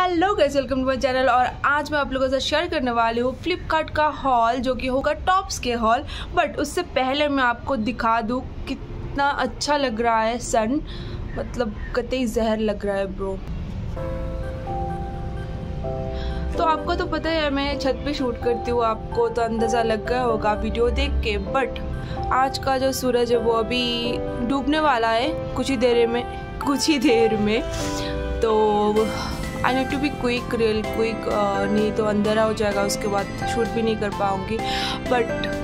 Hello guys welcome to my channel और आज मैं आप लोगों के साथ शेयर करने वाली हूँ फ्लिपकार्ट का हॉल जो कि होगा टॉप्स के हॉल बट उससे पहले मैं आपको दिखा दूँ कितना अच्छा लग रहा है सन मतलब कतई जहर लग रहा है ब्रो तो आपको तो पता है, मैं छत पे शूट करती हूँ, आपको तो अंदाज़ा लग गया होगा वीडियो देख के। बट आज का जो सूरज है, वो अभी डूबने वाला है कुछ ही देर में, कुछ ही देर में। तो I need to be quick real quick नहीं तो अंधेरा हो जाएगा, उसके बाद शूट भी नहीं कर पाऊँगी। बट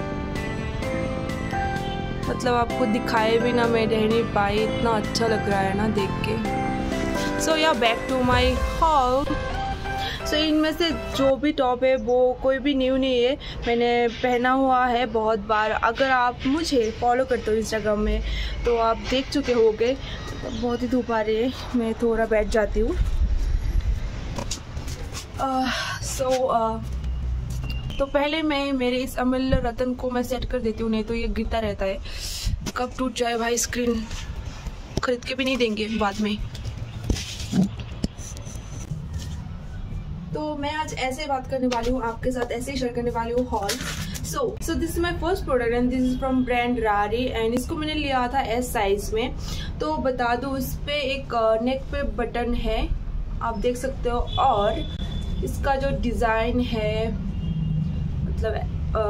मतलब आपको दिखाए भी ना, मैं रह नहीं पाई, इतना अच्छा लग रहा है ना देख के। So yeah back to my haul so इनमें से जो भी टॉप है, वो कोई भी न्यू नहीं है। मैंने पहना हुआ है बहुत बार। अगर आप मुझे फॉलो करते हो इंस्टाग्राम में तो आप देख चुके होगे। बहुत ही धूप आ रही है, मैं थोड़ा बैठ जाती हूँ। सो uh, तो पहले मैं मेरे इस अमूल्य रतन को मैं सेट कर देती हूँ नहीं तो ये गिरता रहता है। कब टूट जाए भाई स्क्रीन खरीद के भी नहीं देंगे बाद में। तो मैं आज ऐसे बात करने वाली हूँ आपके साथ ऐसे ही शेयर करने वाली हूँ haul so so this is my first product and this is from brand Rari and इसको मैंने लिया था एस साइज़ में। तो बता दो इस पे एक नेक uh, पे बटन है आप देख सकते हो और इसका जो डिज़ाइन है मतलब आ,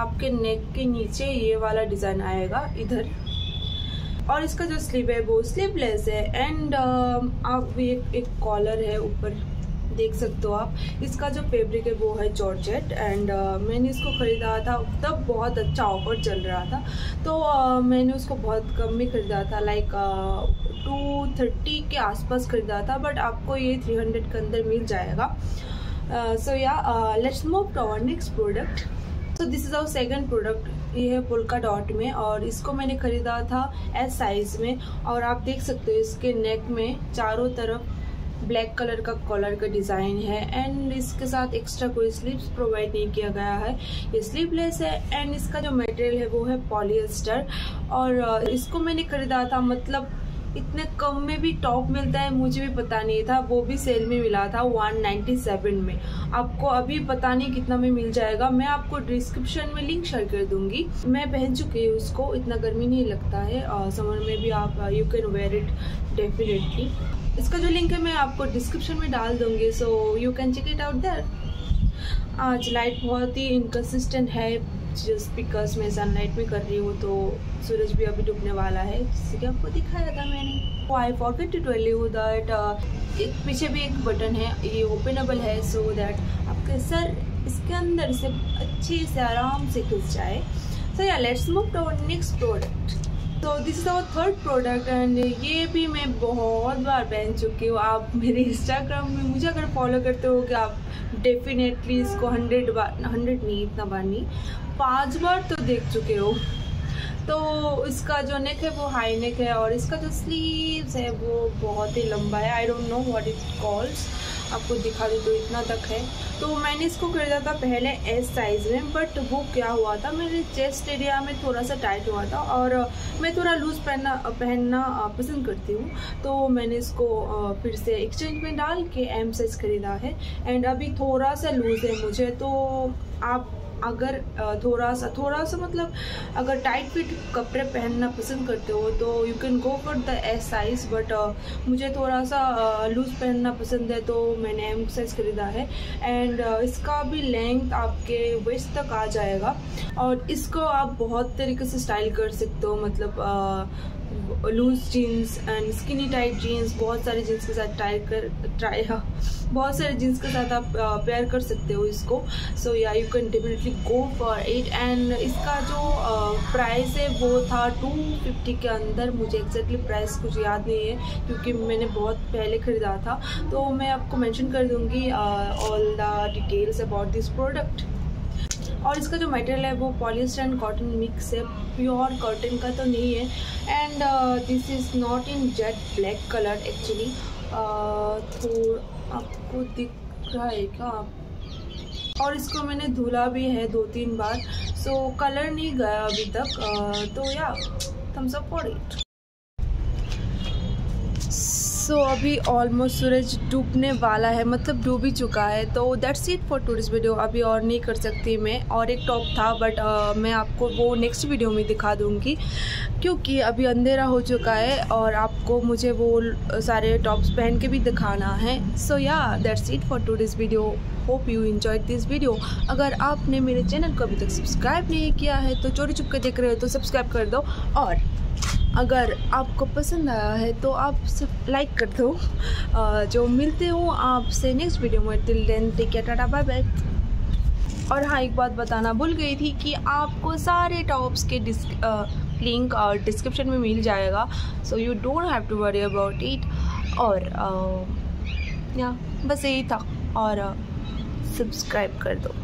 आपके नेक के नीचे ये वाला डिज़ाइन आएगा इधर। और इसका जो स्लीव है वो स्लीवलेस है एंड आप एक, एक कॉलर है ऊपर। देख सकते हो आप। इसका जो फैब्रिक है वो है जॉर्जेट एंड uh, मैंने इसको ख़रीदा था तब बहुत अच्छा ऑफ़र चल रहा था। तो uh, मैंने उसको बहुत कम में ख़रीदा था लाइक टू थर्टी के आसपास ख़रीदा था बट आपको ये थ्री हंड्रेड के अंदर मिल जाएगा। So yeah let's move to our next product so this is our second product ये है पुलका डॉट में और इसको मैंने ख़रीदा था एस साइज़ में और आप देख सकते हो इसके नेक में चारों तरफ़ ब्लैक कलर का कॉलर का डिज़ाइन है एंड इसके साथ एक्स्ट्रा कोई स्लीव्स प्रोवाइड नहीं किया गया है। ये स्लीवलेस है एंड इसका जो मटेरियल है वो है पॉलिएस्टर और इसको मैंने खरीदा था मतलब इतने कम में भी टॉप मिलता है, मुझे भी पता नहीं था। वो भी सेल में मिला था 197 में। आपको अभी पता नहीं कितना में मिल जाएगा। मैं आपको डिस्क्रिप्शन में लिंक शेयर कर दूँगी। मैं पहन चुकी हूँ उसको इतना गर्मी नहीं लगता है समर में भी आप you can wear it definitely इसका जो लिंक है, मैं आपको डिस्क्रिप्शन में डाल दूँगी so you can check it out there आज लाइट बहुत ही इनकन्सिस्टेंट है जस्ट बिकॉज़ मैं सनलाइट में कर रही हूँ तो सूरज भी अभी डूबने वाला है जिससे कि आपको दिखाया था मैंने. वो I forget to tell you that एक पीछे भी एक बटन है, ये ओपनेबल है सो so दैट आपके सर इसके अंदर से अच्छे से आराम से घुस जाए. So yeah let's move to next product तो this is our third product and ये भी मैं बहुत बार पहन चुकी हूँ। आप मेरे इंस्टाग्राम में मुझे अगर फॉलो करते हो कि आप डेफिनेटली इसको हंड्रेड बार हंड्रेड नहीं, इतना बार नहीं, पाँच बार तो देख चुके हो। तो इसका जो नेक है वो हाई नेक है और इसका जो स्लीव्स है वो बहुत ही लंबा है। I don't know what it calls आपको दिखा दे तो इतना तक है। तो मैंने इसको खरीदा था पहले एस साइज़ में बट वो क्या हुआ था? मेरे चेस्ट एरिया में थोड़ा सा टाइट हुआ था और मैं थोड़ा लूज़ पहनना पहनना पसंद करती हूँ। तो मैंने इसको फिर से एक्सचेंज में डाल के एम साइज़ ख़रीदा है। एंड अभी थोड़ा सा लूज़ है मुझे तो आप अगर थोड़ा सा थोड़ा सा मतलब अगर टाइट फिट कपड़े पहनना पसंद करते हो तो you can go for the S size but मुझे थोड़ा सा लूज़ पहनना पसंद है तो मैंने एम साइज़ ख़रीदा है। एंड इसका भी लेंथ आपके वेस्ट तक आ जाएगा। और इसको आप बहुत तरीके से स्टाइल कर सकते हो मतलब loose jeans and skinny type jeans बहुत सारे जीन्स के साथ ट्राई कर ट्राई बहुत सारे जीन्स के साथ आप पेयर कर सकते हो इसको। So yeah you can definitely go for it and इसका जो प्राइस है, वो था टू फिफ्टी के अंदर। मुझे एक्जैक्टली प्राइस कुछ याद नहीं है, क्योंकि मैंने बहुत पहले ख़रीदा था। तो मैं आपको मैंशन कर दूँगी all the details about this product और इसका जो मटेरियल है वो पॉलिस्टर एंड कॉटन मिक्स है प्योर कॉटन का तो नहीं है। And this is not in jet black colour actually तो आपको दिख रहा है क्या? और इसको मैंने धुला भी है दो तीन बार। सो so, कलर नहीं गया अभी तक। Uh, तो yeah thumbs up for it so so, अभी ऑलमोस्ट सूरज डूबने वाला है मतलब डूब ही चुका है तो that's it for tourist video अभी और नहीं कर सकती मैं और एक टॉप था बट uh, मैं आपको वो नेक्स्ट वीडियो में दिखा दूँगी क्योंकि अभी अंधेरा हो चुका है और आपको मुझे वो सारे टॉप्स पहन के भी दिखाना है. So yeah that's it for tourist video hope you enjoy this video अगर आपने मेरे चैनल को अभी तक सब्सक्राइब नहीं किया है तो चोरी चुप के देख रहे हो तो सब्सक्राइब कर दो और अगर आपको पसंद आया है तो आप सिर्फ़ लाइक कर दो। जो मिलते हूँ, आपसे नेक्स्ट वीडियो में till then take care tata bye bye और हाँ एक बात बताना भूल गई थी कि आपको सारे टॉप्स के लिंक और डिस्क्रिप्शन में मिल जाएगा। So you don't have to worry about it और या बस यही था। और सब्सक्राइब कर दो।